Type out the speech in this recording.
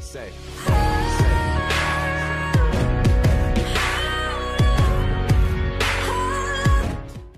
say.